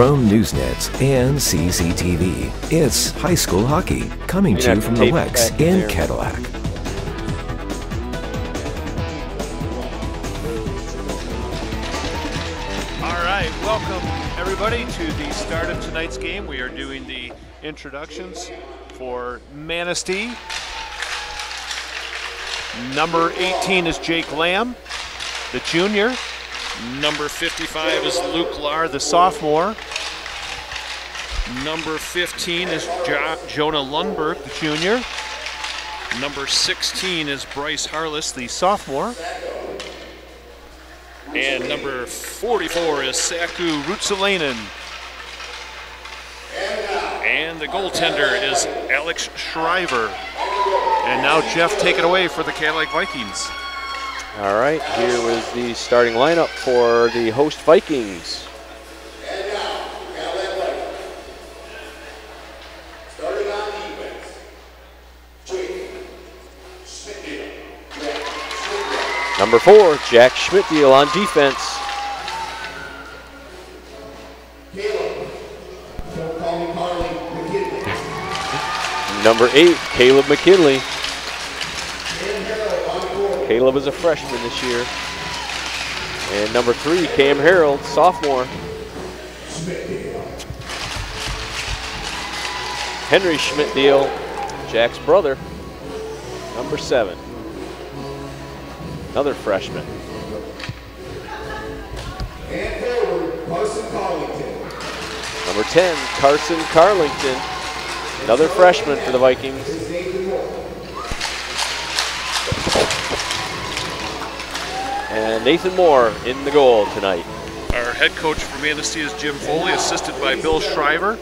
From Newsnets and CCTV, it's high school hockey coming to you from the Wex in Cadillac. All right, welcome everybody to the start of tonight's game. We are doing the introductions for Manistee. Number 18 is Jake Lamb, the junior. Number 55 is Luke Lar, the sophomore. Number 15 is jo- Jonah Lundberg, the junior. Number 16 is Bryce Harless, the sophomore. And number 44 is Saku Ruotsalainen. And the goaltender is Alex Shriver. And now Jeff, take it away for the Cadillac Vikings. All right, here was the starting lineup for the host Vikings. Number four, Jack Schmidtdeal on defense. Number eight, Caleb McKinley. Caleb is a freshman this year. And number three, Cam Harold, sophomore. Henry Schmidt deal, Jack's brother, number seven. Another freshman. And Carson Carlington. Number 10, Carson Carlington, another freshman for the Vikings. Nathan Moore in the goal tonight. Our head coach for Manistee is Jim Foley, assisted by Bill Shriver.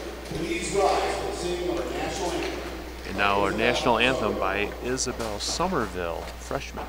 And now our national anthem by Isabel Somerville, freshman.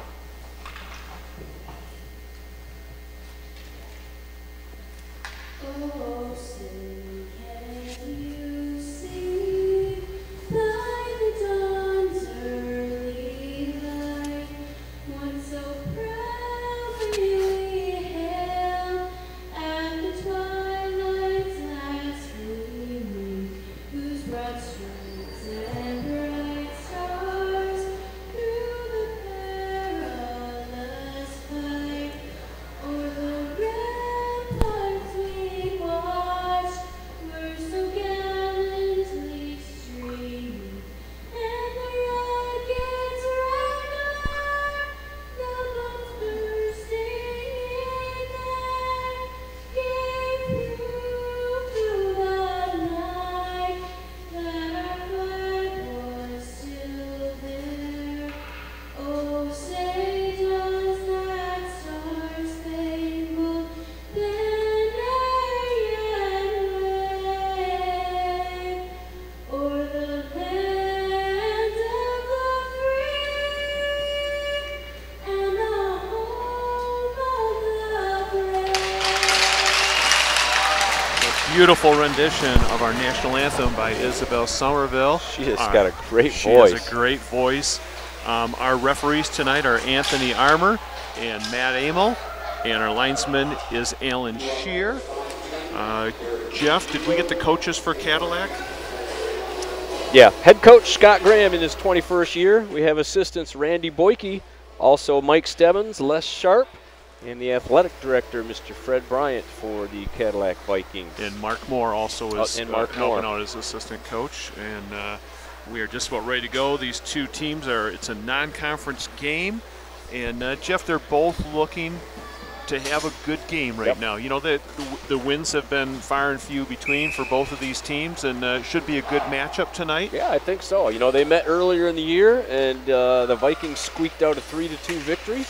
Beautiful rendition of our national anthem by Isabel Somerville. She has Our- got a great voice. she has a great voice. Um, our referees tonight are Anthony Armour and Matt Amel, and our linesman is Alan Shear. Uh, Jeff, did we get the coaches for Cadillac? Yeah, head coach Scott Graham in his 21st year. We have assistants Randy Boyke, also Mike Stebbins, Les Sharp, and the athletic director, Mr. Fred Bryant, for the Cadillac Vikings. And Mark Moore also Oh, is and uh, helping Moore. out as assistant coach. And uh, we are just about ready to go. These two teams are, it's a non conference game. And uh, Jeff, they're both looking to have a good game right Yep. now. You know, the, the, the wins have been far and few between for both of these teams, and uh, should be a good matchup tonight. Yeah, I think so. You know, they met earlier in the year, and uh, the Vikings squeaked out a three to two victory.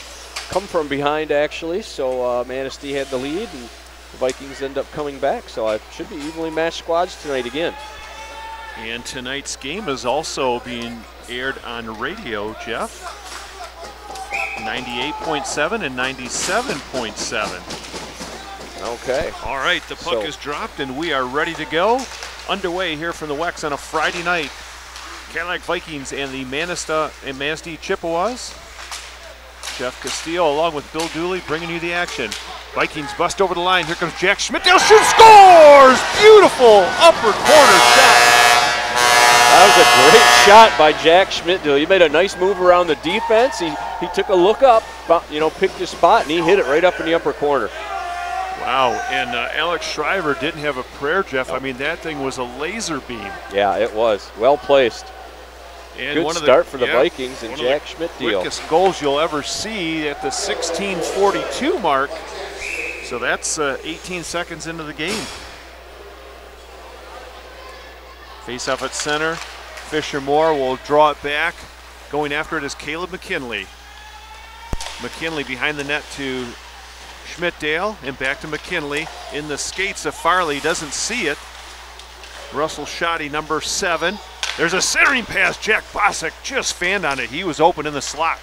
Come from behind, actually. So uh, Manistee had the lead, and the Vikings end up coming back. So it should be evenly matched squads tonight again. And tonight's game is also being aired on radio, Jeff. 98.7 and 97.7. Okay. All right, the puck So- is dropped and we are ready to go. Underway here from the Wex on a Friday night. Cadillac Vikings and the Manista and Manistee Chippewas. Jeff Castillo along with Bill Dooley bringing you the action. Vikings bust over the line. Here comes Jack Schmidtdale. Shoots, scores! Beautiful upper corner shot. That was a great shot by Jack Schmidtdale. He made a nice move around the defense. He, he took a look up, you know, picked his spot, and he hit it right up in the upper corner. Wow, and uh, Alex Shriver didn't have a prayer, Jeff. I mean, that thing was a laser beam. Yeah, it was. Well placed. And Good one of start for the yeah, Vikings and one of Jack the Schmidtdale. Quickest goals you'll ever see at the 16:42 mark. So that's uh, 18 seconds into the game. Face off at center. Fisher Moore will draw it back. Going after it is Caleb McKinley. McKinley behind the net to Schmidtdale and back to McKinley. In the skates of Farley, doesn't see it. Russell Shoddy, number seven. There's a centering pass. Jack Bosick just fanned on it. He was open in the slot.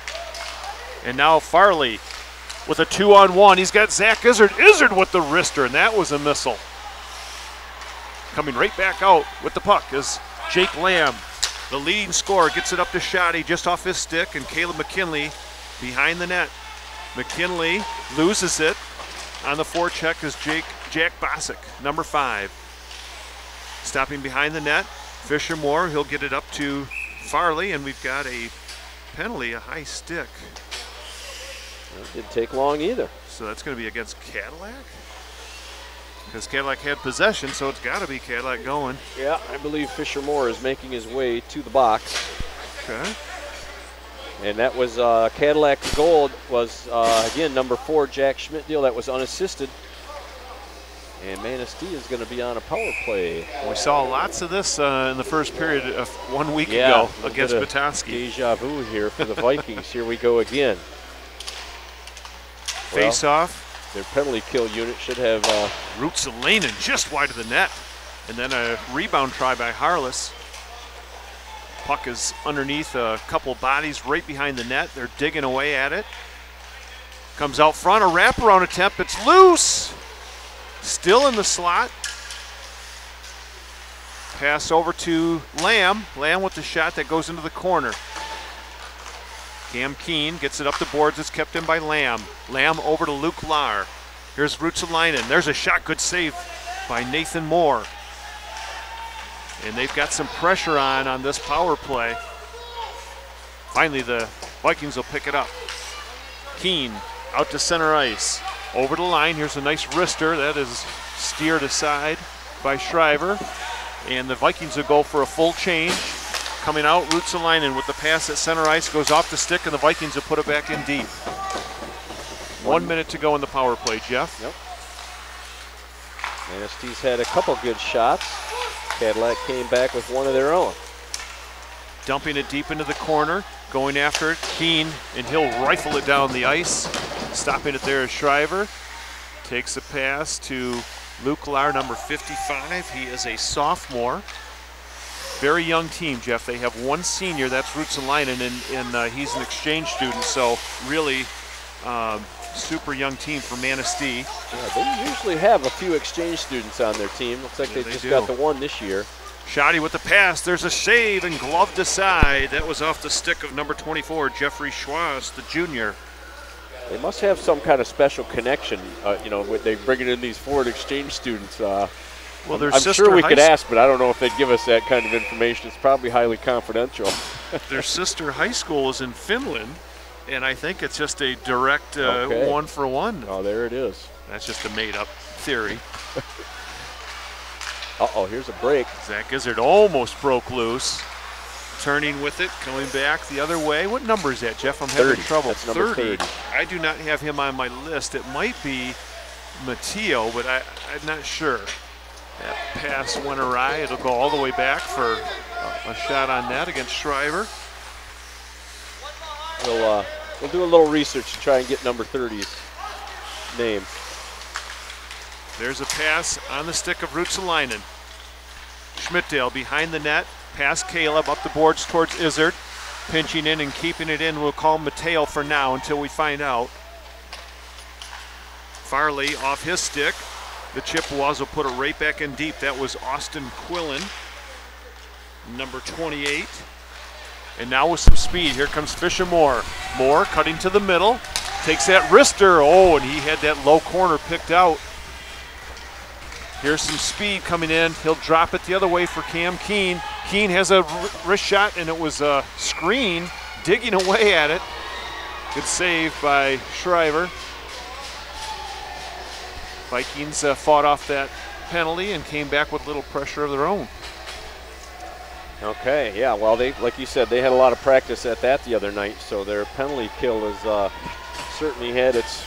And now Farley with a two on one. He's got Zach Izzard. Izzard with the wrister, and that was a missile. Coming right back out with the puck is Jake Lamb. The leading scorer gets it up to Shoddy just off his stick, and Caleb McKinley behind the net. McKinley loses it. On the forecheck is Jake Jack Bosick, number five. Stopping behind the net, Fisher Moore. He'll get it up to Farley, and we've got a penalty, a high stick. Didn't take long either. So that's going to be against Cadillac? Because Cadillac had possession, so it's got to be Cadillac going. Yeah, I believe Fisher Moore is making his way to the box. Okay. And that was uh, Cadillac Gold was uh, again number four Jack Schmidt deal. that was unassisted. And Manistee is going to be on a power play. We saw lots of this uh, in the first period of one week Yeah, ago against Petoskey. Deja vu here for the Vikings. here we go again. Face off. Their penalty kill unit should have. Uh, Ruotsalainen just wide of the net. And then a rebound try by Harless. Puck is underneath a couple bodies right behind the net. They're digging away at it. Comes out front, a wraparound attempt. It's loose. Still in the slot. Pass over to Lamb. Lamb with the shot that goes into the corner. Cam Keen gets it up the boards. It's kept in by Lamb. Lamb over to Luke Lahr. Here's Ruotsalainen. There's a shot. Good save by Nathan Moore. And they've got some pressure on on this power play. Finally, the Vikings will pick it up. Keen out to center ice. Over the line. Here's a nice wrister. That is steered aside by Shriver. And the Vikings will go for a full change. Coming out, Ruotsalainen with the pass at center ice goes off the stick, and the Vikings will put it back in deep. One minute to go in the power play, Jeff. Yep. Manistee's had a couple good shots. Cadillac came back with one of their own. Dumping it deep into the corner, going after it. Keen, and he'll rifle it down the ice. Stopping it there is Shriver. Takes a pass to Luke Lahr, number 55. He is a sophomore. Very young team, Jeff. They have one senior, that's Ruotsalainen, and, Line, and uh, he's an exchange student, so really um, super young team for Manistee. Yeah, they usually have a few exchange students on their team. Looks like Yeah, they, they just do. got the one this year. Shoddy with the pass. There's a save and gloved aside. That was off the stick of number 24, Jeffrey Schwartz, the junior. They must have some kind of special connection. Uh, you know, when they bringing in these foreign exchange students. Uh, Well, I'm sure we could ask, but I don't know if they'd give us that kind of information. It's probably highly confidential. Their sister high school is in Finland, and I think it's just a direct uh, Okay. one for one. Oh, there it is. That's just a made up theory. Uh oh, here's a break. Zach Izzard almost broke loose. Turning with it, going back the other way. What number is that, Jeff? I'm having 30. trouble. That's number 30. I do not have him on my list. It might be Matteo, but I, I'm not sure. That pass went awry. It'll go all the way back for a, a shot on net against Shriver. We'll uh, we'll do a little research to try and get number 30's name. There's a pass on the stick of Ruotsalainen. Schmidtdale behind the net, past Caleb, up the boards towards Izzard. Pinching in and keeping it in. We'll call Mateo for now until we find out. Farley off his stick. The Chippewas will put it right back in deep. That was Austin Quillen, number 28. And now with some speed, here comes Fisher Moore. Moore cutting to the middle. Takes that wrister. Oh, and he had that low corner picked out. Here's some speed coming in. He'll drop it the other way for Cam Keen. Keen has a wrist shot, and it was a screen digging away at it. Good save by Shriver. Vikings uh, fought off that penalty and came back with little pressure of their own. Okay, yeah. Well, they like you said, they had a lot of practice at that the other night, so their penalty kill has uh, certainly had its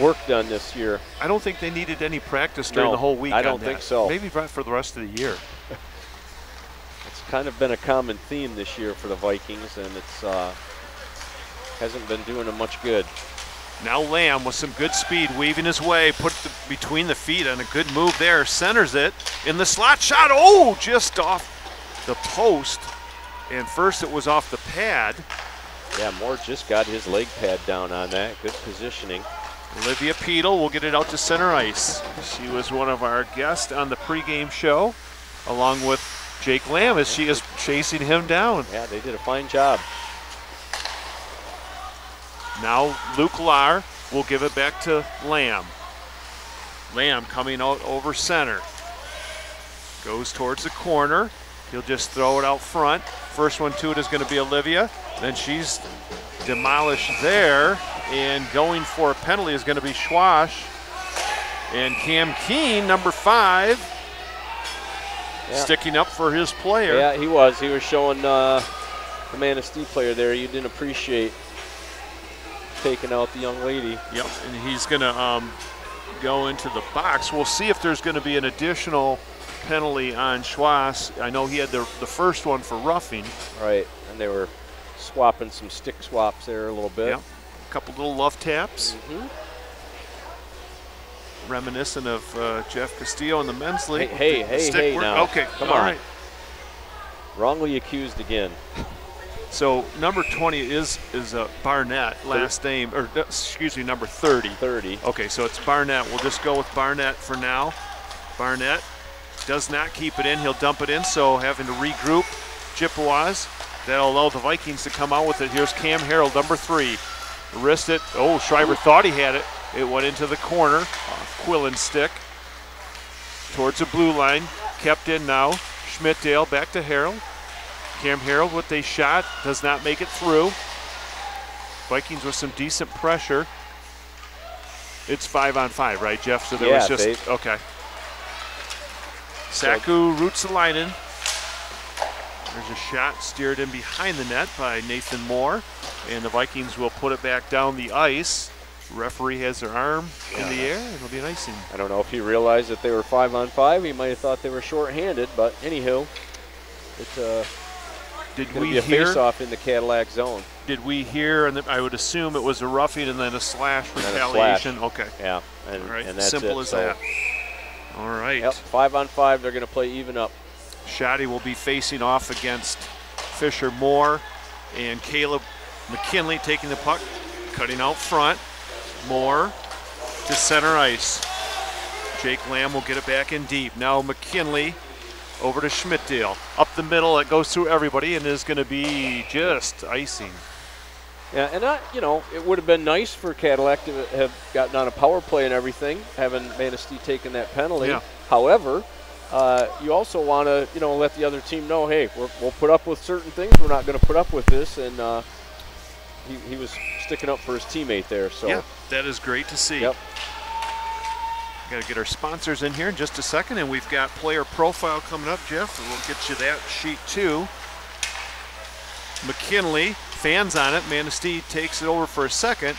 work done this year. I don't think they needed any practice during No, the whole week. I don't think that. so. Maybe right for the rest of the year. It's kind of been a common theme this year for the Vikings, and it's uh, hasn't been doing them much good. Now Lamb with some good speed, weaving his way, put the, between the feet on a good move there, centers it in the slot shot. Oh, just off the post. And first it was off the pad. Yeah, Moore just got his leg pad down on that. Good positioning. Olivia Peedle will get it out to center ice. She was one of our guests on the pregame show, along with Jake Lamb as she is chasing him down. Yeah, they did a fine job. Now Luke Lar will give it back to Lamb. Lamb coming out over center. Goes towards the corner. He'll just throw it out front. First one to it is going to be Olivia. Then she's demolished there. And going for a penalty is going to be Schwash. And Cam Keen, number five, Yeah. sticking up for his player. Yeah, he was. He was showing uh, the Manistee player there. You didn't appreciate taking out the young lady. Yep, and he's going to um, go into the box. We'll see if there's going to be an additional penalty on Schwass. I know he had the, the first one for roughing. Right, and they were swapping some stick swaps there a little bit. Yep. A couple little love taps, Mhm. reminiscent of uh, Jeff Castillo in the men's league. Hey, hey, hey, hey now. Okay, Come all on. right. Wrongly accused again. So number 20 is is uh, Barnett, last name, or uh, excuse me, number 30. 30. Okay, so it's Barnett. We'll just go with Barnett for now. Barnett does not keep it in. He'll dump it in, so having to regroup Chippewas. That'll allow the Vikings to come out with it. Here's Cam Harold, number three. Wrist it. Oh, Shriver thought he had it. It went into the corner. Off Quillen's stick. Towards the blue line. Kept in now. Schmidtdale back to Harold. Cam Harold with a shot. Does not make it through. Vikings with some decent pressure. It's five on five, right, Jeff? So there Yeah, was just they- okay. Saku Ruotsalainen. There's a shot steered in behind the net by Nathan Moore, and the Vikings will put it back down the ice. Referee has their arm in the air. and It'll be an icing. I don't know if he realized that they were five on five. He might have thought they were short-handed, but anywho, it's uh, Did we be a hear? face-off in the Cadillac zone. Did we hear? And I would assume it was a roughing and then a slash a slash. retaliation. Okay. Yeah, and, All right. and that's Simple it. as So, that. All right. Yep, five on five. They're going to play even up. Shotty will be facing off against Fisher Moore and Caleb McKinley taking the puck, cutting out front. Moore to center ice. Jake Lamb will get it back in deep. Now McKinley over to Schmidtdale. Up the middle, it goes through everybody and is going to be just icing. Yeah, and I, you know, it would have been nice for Cadillac to have gotten on a power play and everything, having Manistee taken that penalty. Yeah. However, uh, you also want to, you know, let the other team know, hey, we're, we'll put up with certain things. We're not going to put up with this, and uh, he, he was sticking up for his teammate there. So, Yeah, that is great to see. yep. Got to get our sponsors in here in just a second, and we've got player profile coming up, Jeff. and We'll get you that sheet too. McKinley, fans on it. Manistee takes it over for a second,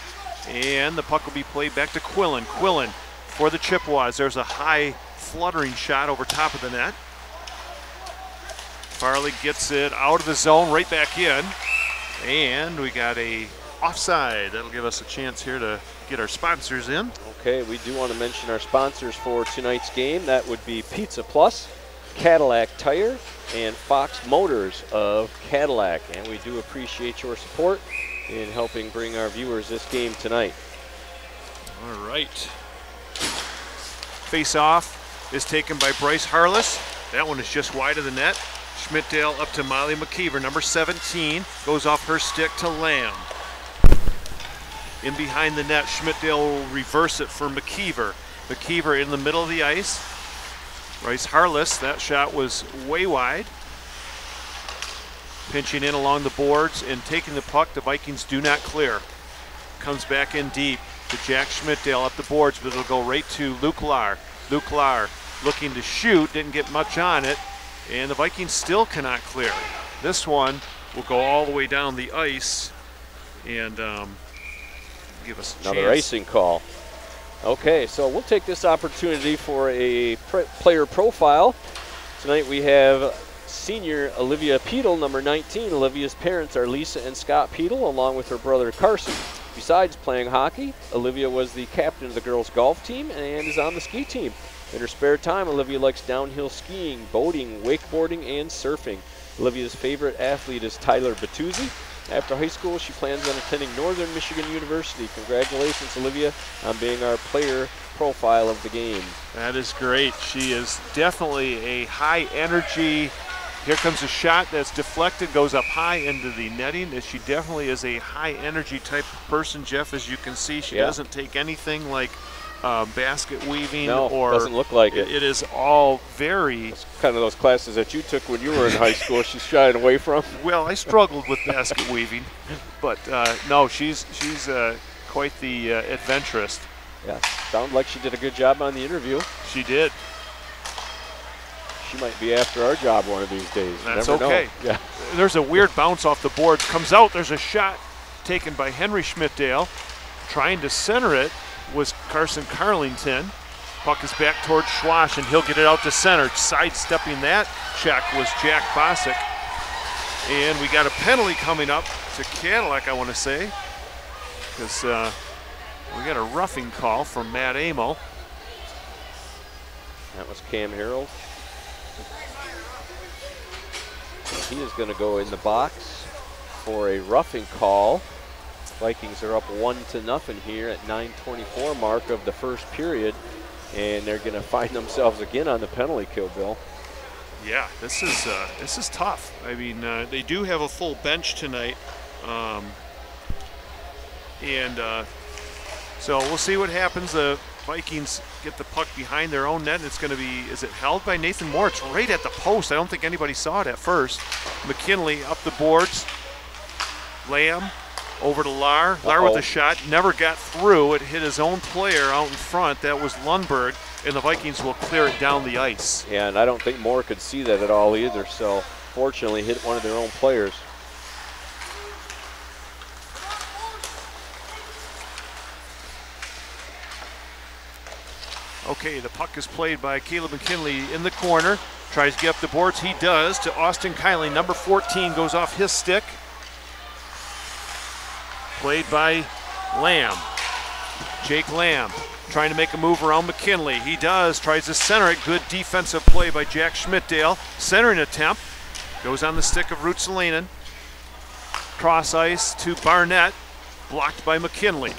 and the puck will be played back to Quillen. Quillen for the Chippewas. There's a high fluttering shot over top of the net. Farley gets it out of the zone, right back in, and we got a offside. That'll give us a chance here to get our sponsors in. Okay, we do want to mention our sponsors for tonight's game. That would be Pizza Plus, Cadillac Tire, and Fox Motors of Cadillac. And we do appreciate your support in helping bring our viewers this game tonight. All right. Face off is taken by Bryce Harless. That one is just wide of the net. Schmidtdale up to Molly McKeever, number 17. Goes off her stick to Lamb. In behind the net, Schmidtdale will reverse it for McKeever. McKeever in the middle of the ice. Bryce Harless, that shot was way wide. Pinching in along the boards and taking the puck. The Vikings do not clear. Comes back in deep to Jack Schmidtdale up the boards, but it'll go right to Luke Lahr. Luke Lahr looking to shoot, didn't get much on it, and the Vikings still cannot clear. This one will go all the way down the ice and um, give us Another chance. icing call. Okay, so we'll take this opportunity for a player profile. Tonight we have senior Olivia Peedle, number 19. Olivia's parents are Lisa and Scott Peedle, along with her brother Carson. Besides playing hockey, Olivia was the captain of the girls' golf team and is on the ski team. In her spare time, Olivia likes downhill skiing, boating, wakeboarding, and surfing. Olivia's favorite athlete is Tyler Bertuzzi. After high school, she plans on attending Northern Michigan University. Congratulations, Olivia, on being our player profile of the game. That is great. She is definitely a high energy. Here comes a shot that's deflected, goes up high into the netting. She definitely is a high energy type of person, Jeff. As you can see, she Yeah. doesn't take anything like uh, basket weaving No, or doesn't look like it. It is all very Kind of those classes that you took when you were in high school. She's shying away from. well. I struggled with basket weaving, but uh, no, she's she's uh, quite the uh, adventurous. Yeah, sounded like she did a good job on the interview. She did. She might be after our job one of these days. That's never know. okay. Yeah. There's a weird bounce off the board. Comes out. There's a shot taken by Henry Schmidtdale. Trying to center it was Carson Carlington. Puck is back towards Schwash, and he'll get it out to center. Sidestepping that check was Jack Bosick. And we got a penalty coming up to Cadillac, I want to say, because uh, we got a roughing call from Matt Amo. That was Cam Harold. He is going to go in the box for a roughing call. Vikings are up one to nothing here at 9:24 mark of the first period, and they're going to find themselves again on the penalty kill, Bill. Yeah, this is uh, this is tough. I mean, uh, they do have a full bench tonight, um, and uh, so we'll see what happens. The Vikings get the puck behind their own net. And it's going to be is it held by Nathan Moore? It's right at the post. I don't think anybody saw it at first. McKinley up the boards. Lamb over to Lar. Lar with Uh-oh. a shot, never got through. It hit his own player out in front. That was Lundberg, and the Vikings will clear it down the ice. Yeah, and I don't think Moore could see that at all either. So fortunately, hit one of their own players. Okay, the puck is played by Caleb McKinley in the corner. Tries to get up the boards. He does to Austin Kylie. Number 14 goes off his stick. Played by Lamb. Jake Lamb trying to make a move around McKinley. He does. Tries to center it. Good defensive play by Jack Schmidtdale. Centering attempt. Goes on the stick of Ruotsalainen. Cross ice to Barnett. Blocked by McKinley.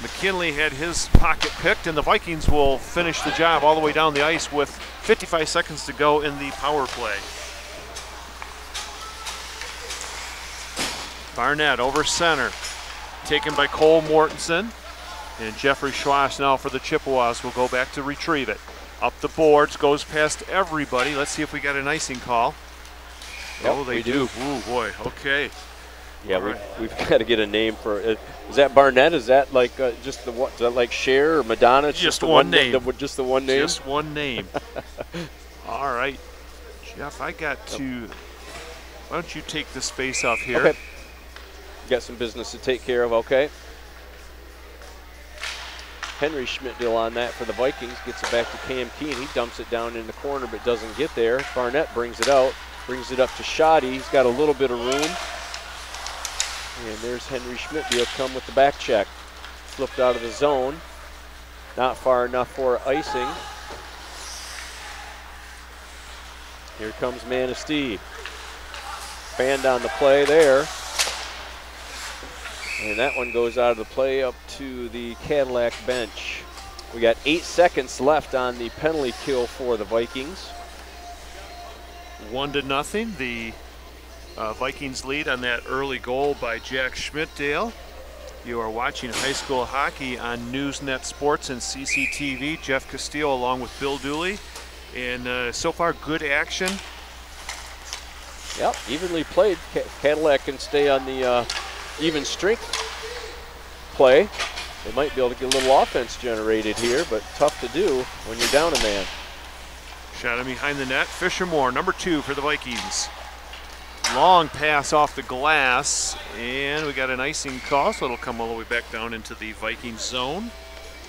McKinley had his pocket picked, and the Vikings will finish the job all the way down the ice with 55 seconds to go in the power play. Barnett over center, taken by Cole Mortensen, and Jeffrey Schwass now for the Chippewas will go back to retrieve it. Up the boards, goes past everybody. Let's see if we got an icing call. Yep, oh, they we do. Ooh, boy. Okay. Yeah, All we, right. we've got to get a name for it. Is that Barnett? Is that like uh, just the one? Is that like Cher or Madonna? It's Just the one na- name. the- just the one name. Just one name. All right, Jeff, I got to. Why don't you take the space off here? Okay. Got some business to take care of. Okay. Henry Schmidtdale on that for the Vikings. Gets it back to Cam Keen. He dumps it down in the corner but doesn't get there. Barnett brings it out. Brings it up to Shoddy. He's got a little bit of room. And there's Henry Schmidtdale come with the back check. Flipped out of the zone. Not far enough for icing. Here comes Manistee. Fanned on the play there. And that one goes out of the play up to the Cadillac bench. We got eight seconds left on the penalty kill for the Vikings. One to nothing. The uh, Vikings lead on that early goal by Jack Schmidtdale. You are watching high school hockey on Newsnet Sports and CCTV. Jeff Castillo along with Bill Dooley. And uh, so far, good action. Yep, evenly played. Ca- Cadillac can stay on the uh, even strength play. They might be able to get a little offense generated here, but tough to do when you're down a man. Shot in behind the net. Fisher Moore, number two for the Vikings. Long pass off the glass, and we got an icing call, so it'll come all the way back down into the Viking zone.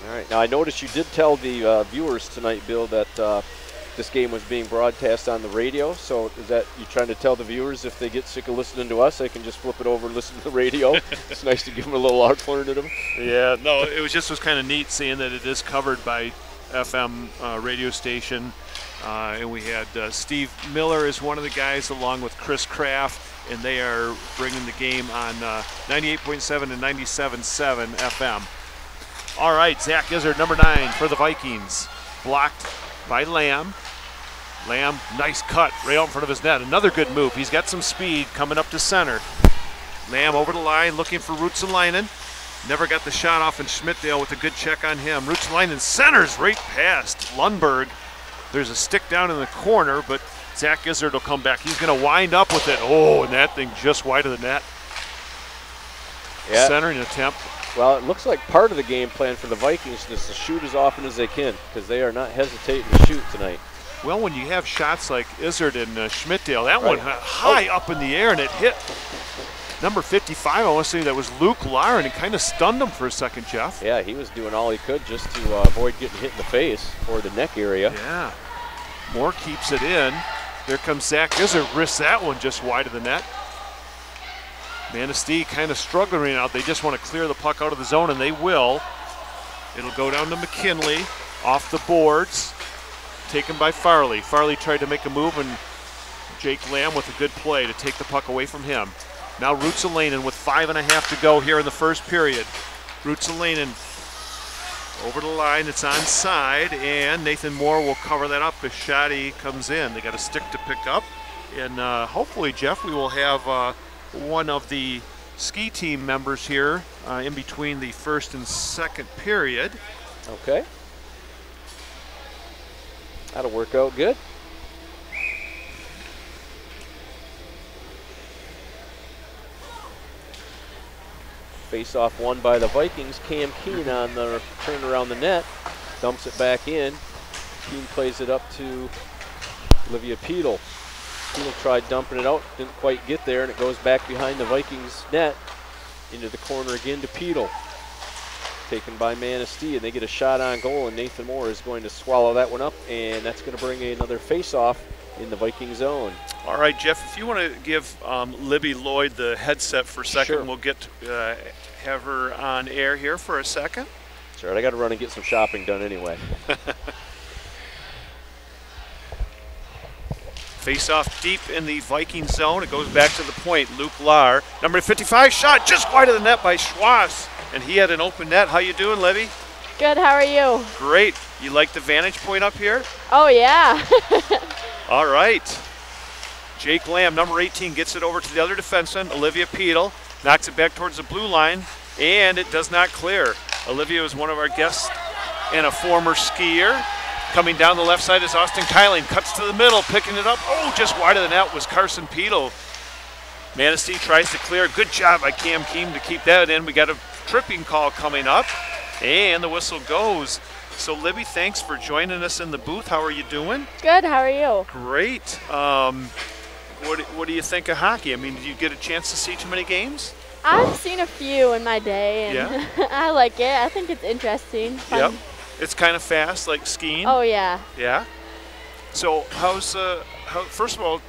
All right. Now I noticed you did tell the uh, viewers tonight, Bill, that uh, this game was being broadcast on the radio. So is that you trying to tell the viewers if they get sick of listening to us, they can just flip it over and listen to the radio? it's nice to give them a little alternative. Yeah, no, it was just was kind of neat seeing that it is covered by FM uh, radio station, uh, and we had uh, Steve Miller is one of the guys along with Chris Kraft, and they are bringing the game on uh, 98.7 and 97.7 FM. All right, Zach Izzard, number nine for the Vikings, blocked by Lamb. Lamb, nice cut right out in front of his net. Another good move. He's got some speed coming up to center. Lamb over the line, looking for Ruotsalainen. Never got the shot off, and Schmidtdale with a good check on him. Ruotsalainen centers right past Lundberg. There's a stick down in the corner, but Zach Izzard will come back. He's going to wind up with it. Oh, and that thing just wide of the net. Yeah. Centering attempt. Well, it looks like part of the game plan for the Vikings is to shoot as often as they can because they are not hesitating to shoot tonight. Well, when you have shots like Izzard and uh, Schmidtdale, that one Right. high up in the air and it hit number 55. I want to say that was Luke Laren. It kind of stunned him for a second, Jeff. Yeah, he was doing all he could just to uh, avoid getting hit in the face or the neck area. Yeah. Moore keeps it in. There comes Zach Izzard. Risks that one just wide of the net. Manistee kind of struggling now. They just want to clear the puck out of the zone, and they will. It'll go down to McKinley off the boards. Taken by Farley. Farley tried to make a move, and Jake Lamb with a good play to take the puck away from him. Now Ruotsalainen with five and a half to go here in the first period. Ruotsalainen over the line, it's onside, and Nathan Moore will cover that up if Shotty comes in. They got a stick to pick up, and uh, hopefully, Jeff, we will have uh, one of the ski team members here uh, in between the first and second period. Okay. That'll work out good. Face off won by the Vikings. Cam Keen on the turn around the net. Dumps it back in. Keen plays it up to Olivia Peedle. Peedle tried dumping it out, didn't quite get there, and it goes back behind the Vikings net into the corner again to Peedle taken by Manistee, and they get a shot on goal, and Nathan Moore is going to swallow that one up, and that's going to bring another face-off in the Viking zone. All right, Jeff, if you want to give um, Libby Lloyd the headset for a second, Sure. we'll get uh, have her on air here for a second. Sure, I got to run and get some shopping done anyway. Face off deep in the Viking zone. It goes back to the point. Luke Lahr, number 55, shot just wide of the net by Schwass, and he had an open net. How you doing, Libby? Good, how are you? Great. You like the vantage point up here? Oh, yeah. All right. Jake Lamb, number 18, gets it over to the other defenseman, Olivia Peedle, knocks it back towards the blue line, and it does not clear. Olivia is one of our guests and a former skier. Coming down the left side is Austin Kyling, cuts to the middle, picking it up. Oh, just wide of the net was Carson Peedle. Manistee tries to clear. Good job by Cam Keen to keep that in. We got a tripping call coming up, and the whistle goes. So, Libby, thanks for joining us in the booth. How are you doing? Good, how are you? Great. Um, what, what do you think of hockey? I mean, did you get a chance to see too many games? I've seen a few in my day, and Yeah? I like it. I think it's interesting. Fun. Yep. It's kind of fast, like skiing. Oh, yeah. Yeah. So, how's uh, how? First of all,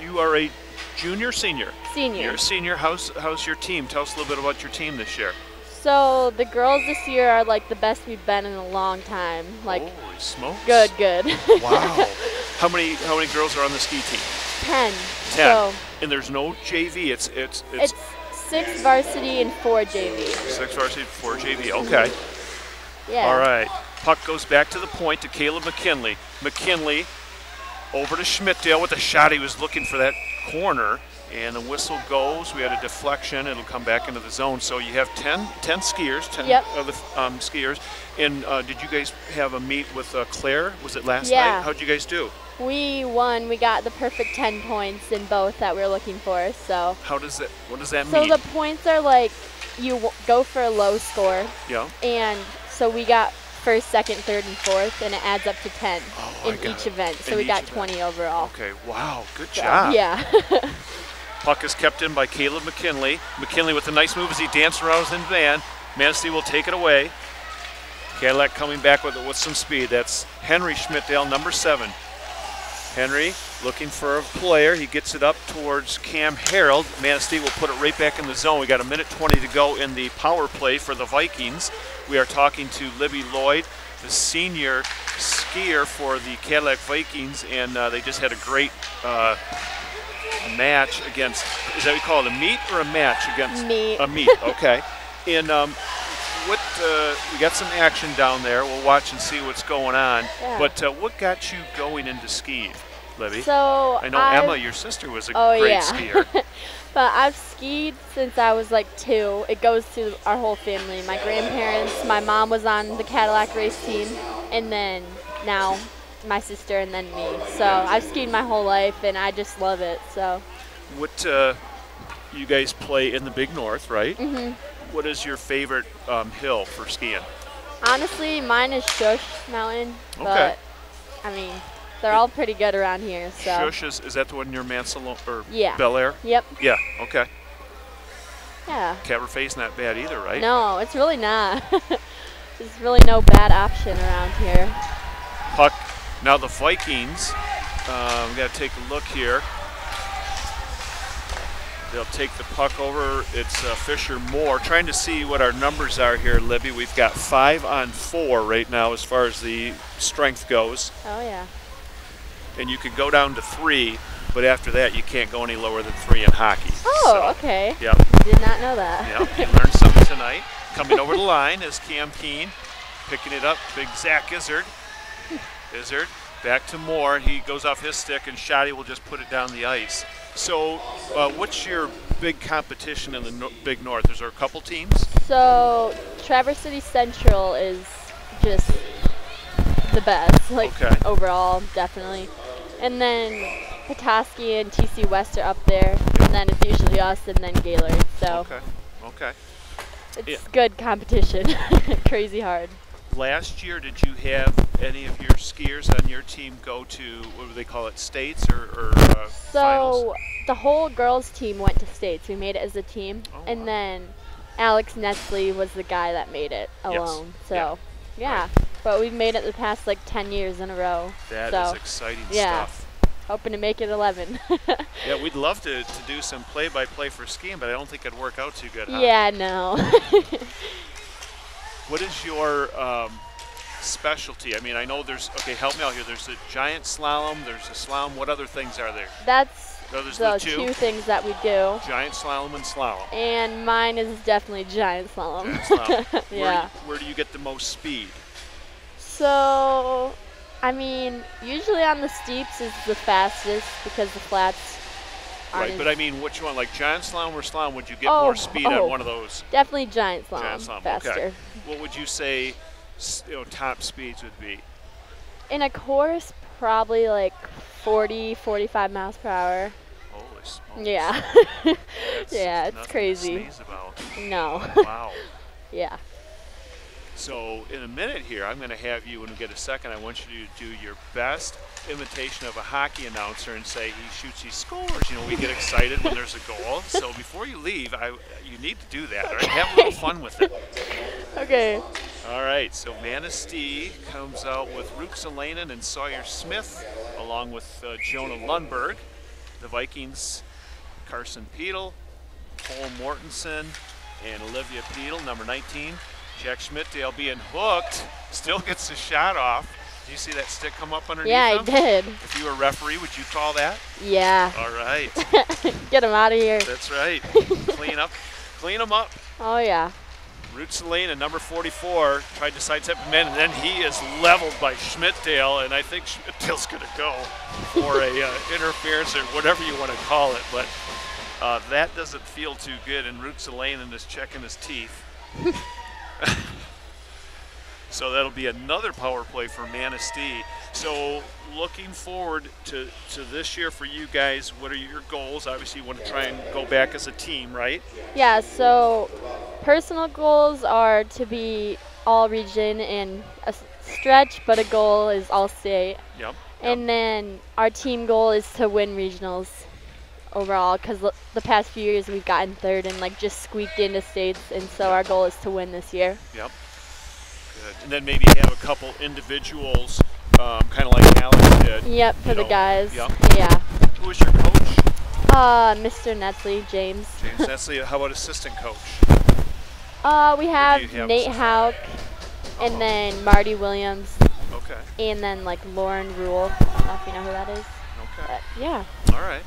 you are a junior, senior. Senior. You're a senior. How's how's your team? Tell us a little bit about your team this year. So the girls this year are like the best we've been in a long time. Like, Holy smokes! good, good. Wow. how many how many girls are on the ski team? Ten. Ten. So And there's no JV. It's it's it's, it's six varsity and four JV. six varsity, four JV. Okay. Yeah. All right. Puck goes back to the point to Caleb McKinley. McKinley over to Schmidtdale with a shot. He was looking for that corner, and the whistle goes. We had a deflection. It'll come back into the zone. So you have 10, 10 skiers, 10 Yep. of the um, skiers. And uh, did you guys have a meet with uh, Clare? Was it last Yeah. night? How'd you guys do? We won. We got the perfect 10 points in both that we were looking for. So, How does that? What does that so mean? So the points are like you w- go for a low score, yeah. and so we got first, second, third, and fourth, and it adds up to 10 Oh, in each it. event. So In we got event. 20 overall. Okay. Wow. Good So, job. Yeah. Puck is kept in by Caleb McKinley. McKinley with a nice move as he dances around his van. Manistee will take it away. Cadillac coming back with it with some speed. That's Henry Schmidtdale, number seven. Henry looking for a player. He gets it up towards Cam Harold. Manistee will put it right back in the zone. We got a minute 20 to go in the power play for the Vikings. We are talking to Libby Lloyd, the senior skier for the Cadillac Vikings, and uh, they just had a great uh, match against. Is that what you call it a meet or a match against Meet. a meet? Okay. and um, what uh, we got some action down there. We'll watch and see what's going on. Yeah. But uh, what got you going into skiing, Libby? So I know I've- Emma, your sister, was a Oh, great yeah. skier. But I've skied since I was like two. It goes to our whole family. My grandparents, my mom was on the Cadillac race team, and then now my sister and then me. So I've skied my whole life, and I just love it. So what uh, you guys play in the Big North, right? hmm What is your favorite um, hill for skiing? honestly, mine is Schuss Mountain, Okay. but I mean, they're all pretty good around here. So Schuss is, is that the one near Mancelona or Yeah. Bellaire? yep, Yeah. Okay. yeah. Caberfae's not bad either, right? No, it's really not. There's really no bad option around here. puck. Now the Vikings, um, got to take a look here. They'll take the puck over. It's uh, Fisher Moore. Trying to see what our numbers are here, Libby. We've got five on four right now as far as the strength goes. Oh yeah. And you could go down to three, but after that you can't go any lower than three in hockey. Oh, So, okay. Yep. Did not know that. Yep, you learned something tonight. Coming over the line is Cam Keen, picking it up. Big Zach Izzard. Izzard back to Moore. He goes off his stick, and Shotty will just put it down the ice. So, uh, what's your big competition in the no- Big North? Is there a couple teams? So Traverse City Central is just the best, like Okay. overall, definitely. And then Petoskey and TC West are up there, and then it's usually us and then Gaylord. So Okay. Okay. it's yeah. good competition, crazy hard. Last year, did you have any of your skiers on your team go to what do they call it, states or, or uh, finals? So the whole girls team went to states. We made it as a team, Oh, and wow. then Alex Nestle was the guy that made it Yes. alone. So Yeah. Yeah, but we've made it the past like 10 years in a row. That is so exciting yeah. stuff. hoping to make it 11. Yeah, we'd love to, to do some play-by-play for skiing, but I don't think it'd work out too good. Huh? yeah, no. What is your um, specialty? I mean, I know there's. Okay, help me out here. There's a giant slalom. There's a slalom. What other things are there? That's There's the two. two things that we do. Giant slalom and slalom. And mine is definitely giant slalom. Giant slalom. Where, yeah. you- where do you get the most speed? So, I mean, usually on the steeps is the fastest because the flats Right, but I mean, which one? Like giant slalom or slalom? Would you get Oh, more speed oh. on one of those? definitely giant slalom, Giant slalom. faster. Okay. What would you say? You know, top speeds would be. In a course, probably like 40, 45 miles per hour. Holy smokes. Yeah. Yeah, it's crazy. no. Wow. yeah. So in a minute here, I'm going to have you, when we get a second, I want you to do your best imitation of a hockey announcer and say he shoots, he scores. You know, we get excited when there's a goal. So before you leave, I, you need to do that. All right, have a little fun with it. Okay. All right, so Manistee comes out with Ruotsalainen and Sawyer Smith, along with uh, Jonah Lundberg. The Vikings, Carson Peedle, Cole Mortensen, and Olivia Peedle, number 19. Jack Schmidtdale being hooked, still gets the shot off. Do you see that stick come up underneath Yeah, I did. If you were a referee, would you call that? Yeah. All right, Get him out of here. that's right. clean up, clean him up. Oh, yeah. Rutzelane and number 44 tried to sidestep him in, and then he is leveled by Schmidtdale, and I think Schmidtdale's going to go for a uh, interference or whatever you want to call it. But uh, that doesn't feel too good, and Rutzelane is checking his teeth. so that'll be another power play for Manistee. So looking forward to, to this year for you guys, what are your goals? Obviously, you want to try and go back as a team, right? Yeah, so personal goals are to be all region in a stretch, but a goal is all state. Yep. And then our team goal is to win regionals overall because the past few years we've gotten third and like just squeaked into states, and so our goal is to win this year. Yep. Good. And then maybe have a couple individuals, um, kind of like Alex did. Yep, for the know, guys. yep. Yeah. Who was your coach? Uh, Mr. Netzley, James. James Nestle. How about assistant coach? Uh, we have, have Nate Hauk, and then Marty Williams, Okay. and then like Lauren Rule. I don't know if you know who that is. Okay. But yeah. All right.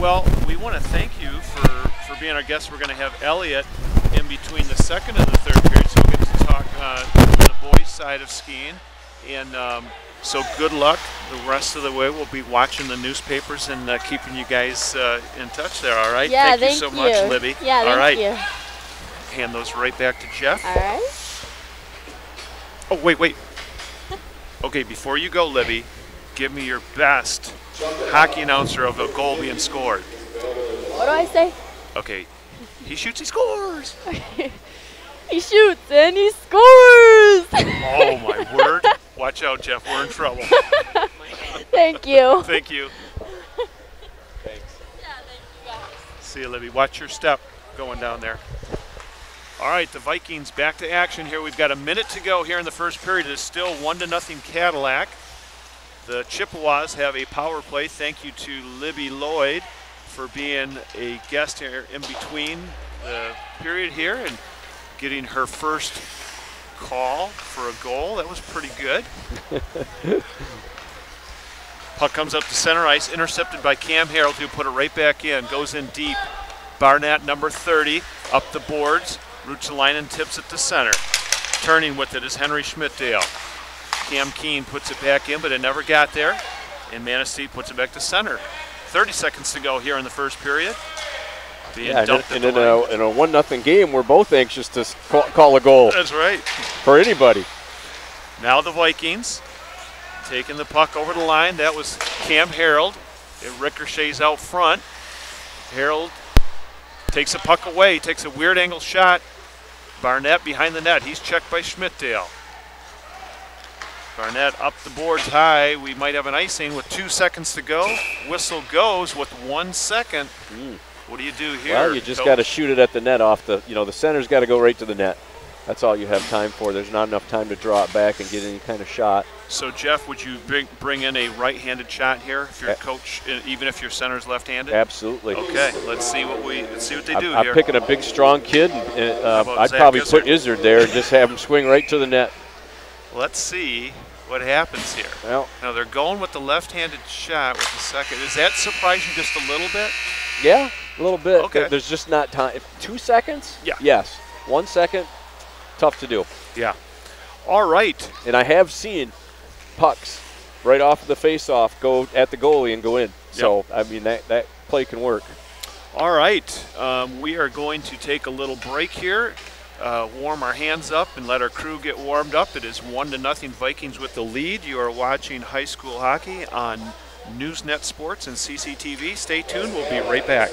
Well, we want to thank you for, for being our guest. We're going to have Elliot in between the second and the third period, so we'll get to talk uh, the boys' side of skiing. And um, so good luck the rest of the way. We'll be watching the newspapers and uh, keeping you guys uh, in touch there, all right? Yeah, thank, thank you so you. much, Libby. Yeah, all thank right. you. Hand those right back to Jeff. All right. Oh, wait, wait. Okay, before you go, Libby, give me your best hockey announcer of a goal being scored. What do I say? Okay, he shoots, he scores. He shoots and he scores. Oh my word! Watch out, Jeff. We're in trouble. Thank you. Thank you. Thanks. See you, Libby. Watch your step going down there. All right, the Vikings back to action here. We've got a minute to go here in the first period. It is still one to nothing Cadillac. The Chippewas have a power play. Thank you to Libby Lloyd for being a guest here in between the period here and getting her first call for a goal. That was pretty good. Puck comes up to center ice, intercepted by Cam Harold, who put it right back in. Goes in deep. Barnett, number 30, up the boards. Ruotsalainen tips it to center. Turning with it is Henry Schmidtdale. Cam Keen puts it back in, but it never got there. And Manistee puts it back to center. 30 seconds to go here in the first period. Being Yeah, and, dumped in, and in, a, in a one nothing game, we're both anxious to call, call a goal That's right. for anybody. Now the Vikings taking the puck over the line. That was Cam Harold. It ricochets out front. Harold takes a puck away, takes a weird angle shot. Barnett behind the net. He's checked by Schmidtdale. Barnett up the boards high. We might have an icing with two seconds to go. Whistle goes with one second. What do you do here? well, you just got to shoot it at the net off the, you know, the center's got to go right to the net. That's all you have time for. There's not enough time to draw it back and get any kind of shot. So Jeff, would you bring, bring in a right-handed shot here if your A- coach, uh, even if your center's left-handed? Absolutely. Okay, let's see what we let's see what they I'm, do I'm here. picking a big, strong kid. And, uh, I'd Zach probably Izzard? put Izzard there and just have him swing right to the net. Let's see what happens here. Well, Now they're going with the left-handed shot with the second. Does that surprise you just a little bit? yeah, a little bit. Okay. There's just not time. Two seconds? Yeah. Yes. One second, tough to do. Yeah. All right. And I have seen pucks right off of the face-off go at the goalie and go in. So I mean that that play can work. All right. Um, we are going to take a little break here, uh, warm our hands up, and let our crew get warmed up. It is one to nothing Vikings with the lead. You are watching high school hockey on Newsnet Sports and CCTV. Stay tuned. We'll be right back.